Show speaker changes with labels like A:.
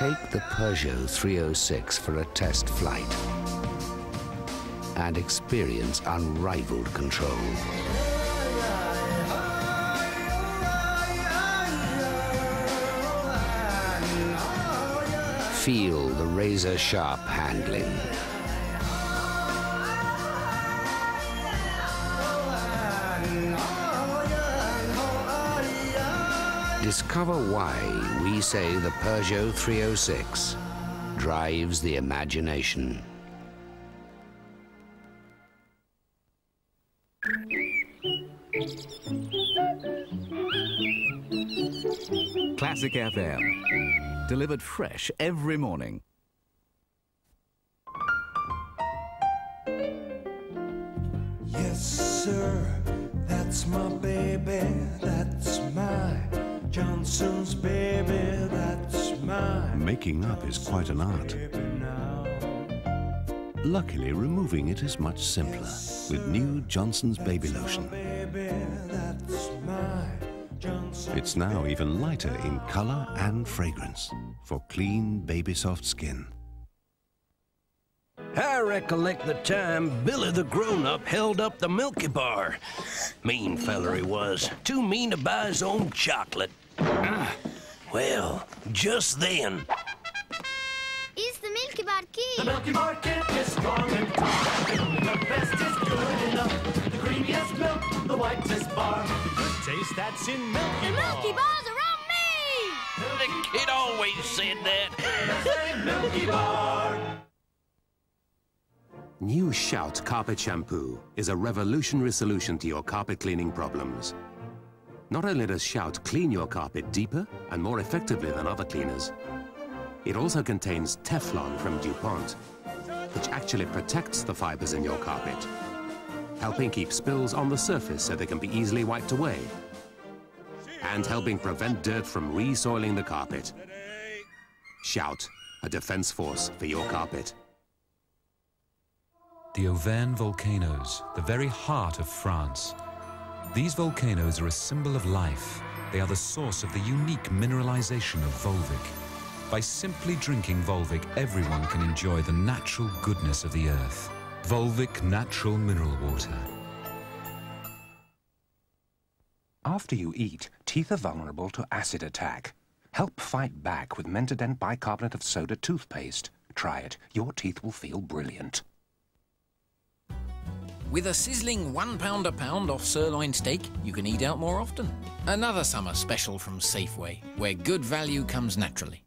A: Take the Peugeot 306 for a test flight and experience unrivaled control. Feel the razor-sharp handling. Discover why we say the Peugeot 306 drives the imagination.
B: Classic FM. Delivered fresh every morning.
C: Yes, sir, that's my baby, that's my Johnson's baby, that's my
D: Making up is quite an art. Luckily, removing it is much simpler with new Johnson's Baby Lotion.
C: baby, that's my Johnson.
D: It's now even lighter in color and fragrance for clean, baby soft skin.
E: I recollect the time Billy the grown-up held up the Milky Bar. Mean feller he was. Too mean to buy his own chocolate. Ah, well, just then,
F: Is the Milky Bar key?
G: The Milky Bar Kid is strong and tough. The best is good enough. The creamiest milk, the whitest bar. Good taste that's in Milky
F: The
G: Bar.
F: Milky Bar's around me!
E: the kid always said that.
G: Milky Bar.
H: New Shout Carpet Shampoo is a revolutionary solution to your carpet cleaning problems. Not only does Shout clean your carpet deeper and more effectively than other cleaners, it also contains Teflon from DuPont, which actually protects the fibers in your carpet, helping keep spills on the surface so they can be easily wiped away, and helping prevent dirt from re-soiling the carpet. Shout, a defense force for your carpet.
I: The Auvergne volcanoes, the very heart of France. These volcanoes are a symbol of life. They are the source of the unique mineralization of Volvic. By simply drinking Volvic, everyone can enjoy the natural goodness of the earth. Volvic Natural Mineral Water.
J: After you eat, teeth are vulnerable to acid attack. Help fight back with Mentadent bicarbonate of soda toothpaste. Try it. Your teeth will feel brilliant.
K: With a sizzling one pound a pound off sirloin steak, you can eat out more often. Another summer special from Safeway, where good value comes naturally.